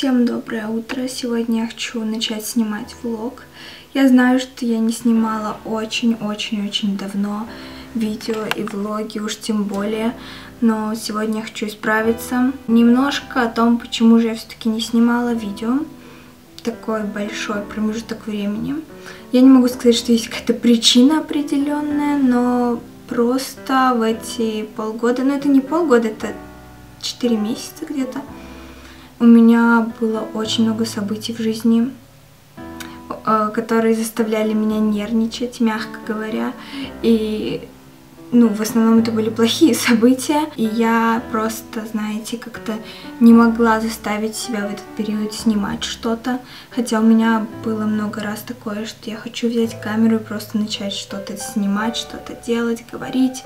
Всем доброе утро! Сегодня я хочу начать снимать влог. Я знаю, что я не снимала очень-очень-очень давно видео и влоги, уж тем более, но сегодня я хочу исправиться. Немножко о том, почему же я все-таки не снимала видео. Такой большой промежуток времени. Я не могу сказать, что есть какая-то причина определенная, но просто в эти полгода, ну это не полгода, это 4 месяца где-то, у меня было очень много событий в жизни, э, которые заставляли меня нервничать, мягко говоря. И, ну, в основном это были плохие события. И я просто, знаете, как-то не могла заставить себя в этот период снимать что-то. Хотя у меня было много раз такое, что я хочу взять камеру и просто начать что-то снимать, что-то делать, говорить.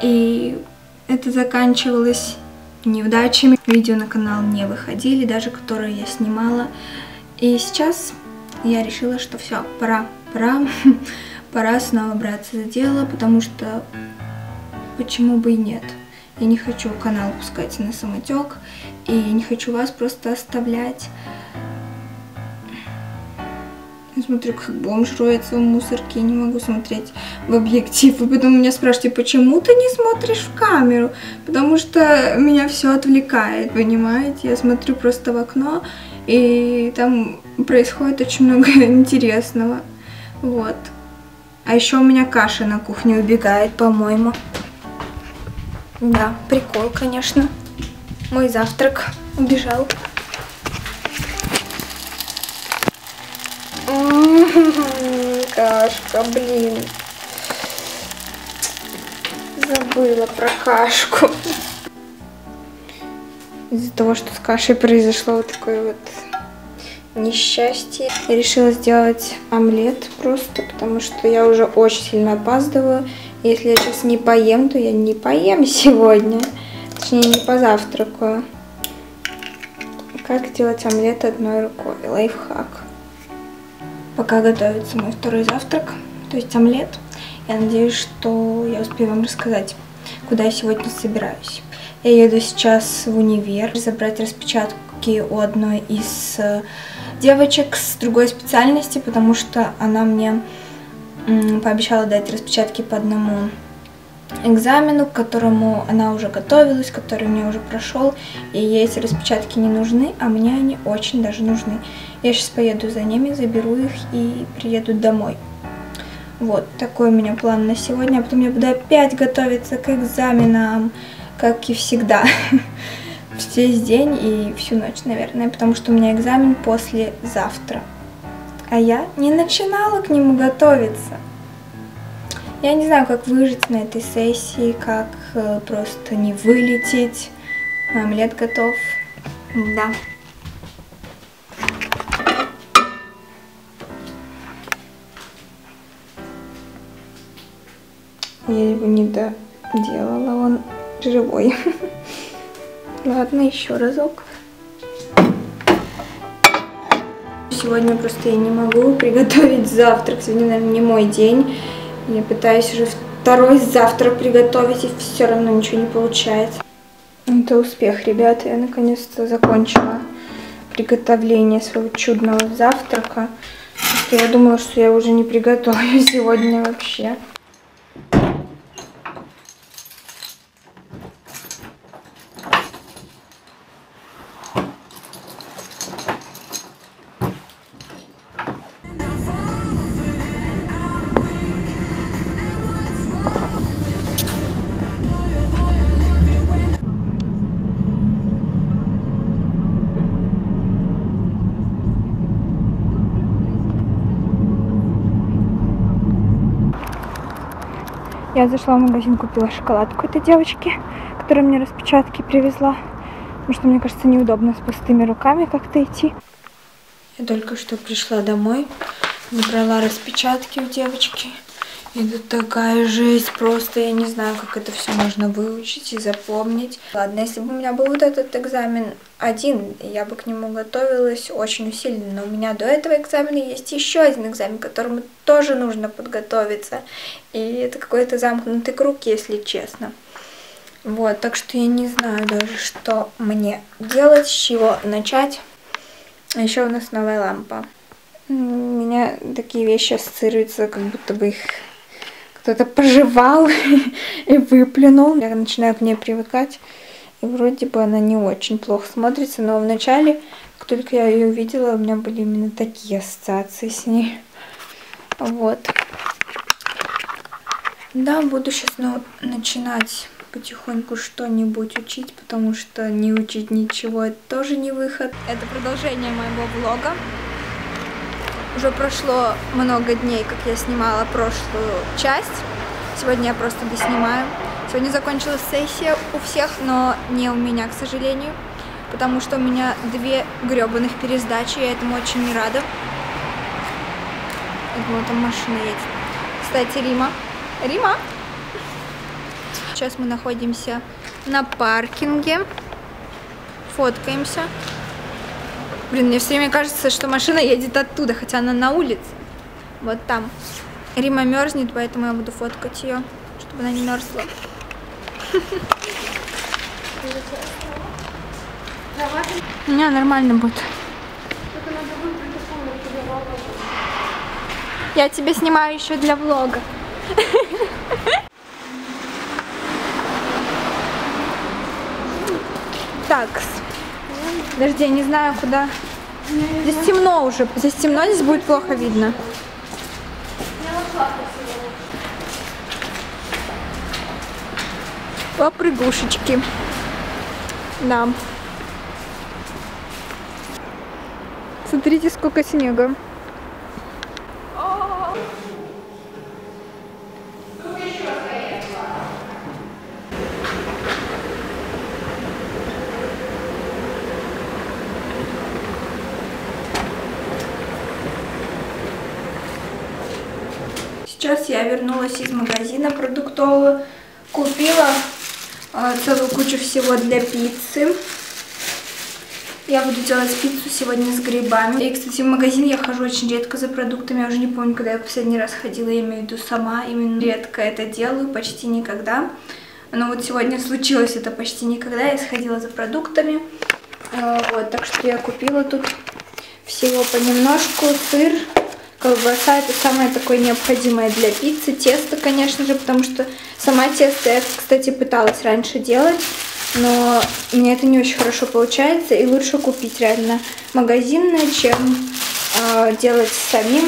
И это заканчивалось неудачами. Видео на канал не выходили, даже которые я снимала. И сейчас я решила, что все, пора, пора, пора снова браться за дело, потому что почему бы и нет. Я не хочу канал пускать на самотек, и не хочу вас просто оставлять смотрю, как бомж роется в мусорке, не могу смотреть в объектив. И потом меня спрашивают, почему ты не смотришь в камеру? Потому что меня все отвлекает, понимаете? Я смотрю просто в окно, и там происходит очень много интересного. Вот. А еще у меня каша на кухне убегает, по-моему. Да, прикол, конечно. Мой завтрак убежал. Кашка, блин. Забыла про кашку. Из-за того, что с кашей произошло вот такое вот несчастье. Я решила сделать омлет просто, потому что я уже очень сильно опаздываю. Если я сейчас не поем, то я не поем сегодня. Точнее, не позавтракаю. Как делать омлет одной рукой? Лайфхак. Пока готовится мой второй завтрак, то есть омлет. Я надеюсь, что я успею вам рассказать, куда я сегодня собираюсь. Я еду сейчас в универ забрать распечатки у одной из э, девочек с другой специальности, потому что она мне пообещала дать распечатки по одному экзамену, к которому она уже готовилась, который мне уже прошел, и ей эти распечатки не нужны, а мне они очень даже нужны. Я сейчас поеду за ними, заберу их и приеду домой. Вот, такой у меня план на сегодня. А потом я буду опять готовиться к экзаменам, как и всегда. Весь день и всю ночь, наверное, потому что у меня экзамен послезавтра. А я не начинала к нему готовиться. Я не знаю, как выжить на этой сессии, как э, просто не вылететь. Омлет готов. Да. Я его не доделала, он живой. Ладно, еще разок. Сегодня просто я не могу приготовить завтрак. Сегодня, наверное, не мой день. Я пытаюсь уже второй завтрак приготовить, и все равно ничего не получается. Это успех, ребята. Я наконец-то закончила приготовление своего чудного завтрака. Я думала, что я уже не приготовлю сегодня вообще. Я зашла в магазин, купила шоколадку этой девочки, которая мне распечатки привезла. Потому что, мне кажется, неудобно с пустыми руками как-то идти. Я только что пришла домой, забрала распечатки у девочки. Тут такая жесть, просто я не знаю, как это все можно выучить и запомнить. Ладно, если бы у меня был вот этот экзамен один, я бы к нему готовилась очень усиленно. Но у меня до этого экзамена есть еще один экзамен, к которому тоже нужно подготовиться. И это какой-то замкнутый круг, если честно. Вот, так что я не знаю даже, что мне делать, с чего начать. А еще у нас новая лампа. У меня такие вещи ассоциируются, как будто бы их кто-то пожевал и выплюнул. Я начинаю к ней привыкать. И вроде бы она не очень плохо смотрится, но вначале, как только я ее увидела, у меня были именно такие ассоциации с ней. Вот. Да, буду сейчас ну, начинать потихоньку что-нибудь учить, потому что не учить ничего это тоже не выход. Это продолжение моего влога. Уже прошло много дней, как я снимала прошлую часть. Сегодня я просто доснимаю. Сегодня закончилась сессия у всех, но не у меня, к сожалению. Потому что у меня две гребаных пересдачи, я этому очень не рада. Я думала, там машина едет. Кстати, Рима. Рима! Сейчас мы находимся на паркинге. Фоткаемся. Блин, мне все время кажется, что машина едет оттуда, хотя она на улице. Вот там. Рима мерзнет, поэтому я буду фоткать ее, чтобы она не мерзла. Не, нормально будет. Я тебя снимаю еще для влога. Так, подожди, я не знаю куда. Здесь темно уже, здесь темно, здесь будет плохо видно. Попрыгушечки. Да. Смотрите, сколько снега. Сейчас я вернулась из магазина продуктового, купила э, целую кучу всего для пиццы. Я буду делать пиццу сегодня с грибами. И, кстати, в магазин я хожу очень редко за продуктами. Я уже не помню, когда я последний раз ходила, я имею в виду сама. Именно редко это делаю, почти никогда. Но вот сегодня случилось это почти никогда. Я сходила за продуктами. Э, вот, так что я купила тут всего понемножку. Сыр, Колбаса это самое такое необходимое для пиццы. Тесто, конечно же, потому что сама тесто я, кстати, пыталась раньше делать, но мне это не очень хорошо получается. И лучше купить реально магазинное, чем э, делать самим.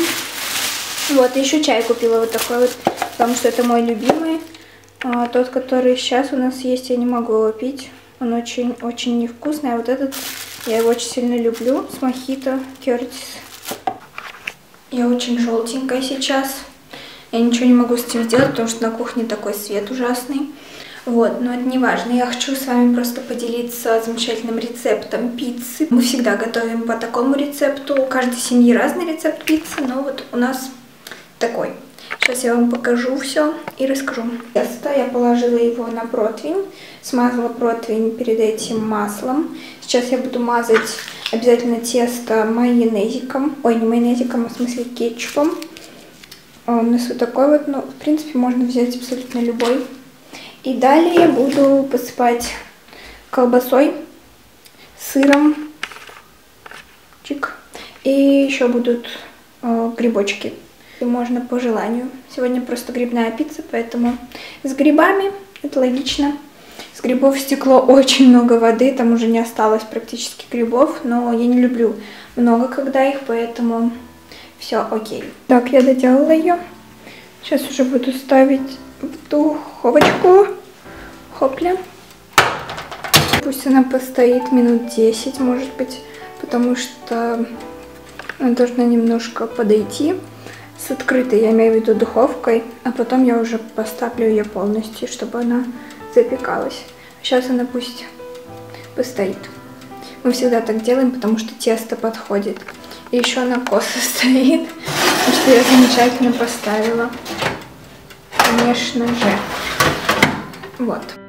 Вот, еще чай купила вот такой вот, потому что это мой любимый. А, тот, который сейчас у нас есть, я не могу его пить. Он очень-очень невкусный. А вот этот я его очень сильно люблю. С мохито Кертис. Я очень желтенькая сейчас. Я ничего не могу с этим сделать, потому что на кухне такой свет ужасный. Вот, но это не важно. Я хочу с вами просто поделиться замечательным рецептом пиццы. Мы всегда готовим по такому рецепту. У каждой семьи разный рецепт пиццы, но вот у нас такой. Сейчас я вам покажу все и расскажу. Тесто я положила его на противень, смазала противень перед этим маслом. Сейчас я буду мазать Обязательно тесто майонезиком. Ой, не майонезиком, а в смысле кетчупом. А у нас вот такой вот, ну, в принципе, можно взять абсолютно любой. И далее буду посыпать колбасой, сыром, чик. И еще будут э, грибочки. И можно по желанию. Сегодня просто грибная пицца, поэтому с грибами, это логично. С грибов стекло очень много воды, там уже не осталось практически грибов, но я не люблю много когда их, поэтому все окей. Так, я доделала ее. Сейчас уже буду ставить в духовочку. Хопля. Пусть она постоит минут 10, может быть, потому что она должна немножко подойти с открытой, я имею в виду духовкой, а потом я уже поставлю ее полностью, чтобы она запекалась. Сейчас она пусть постоит. Мы всегда так делаем, потому что тесто подходит. И еще она косо стоит, потому что я замечательно поставила. Конечно же. Вот.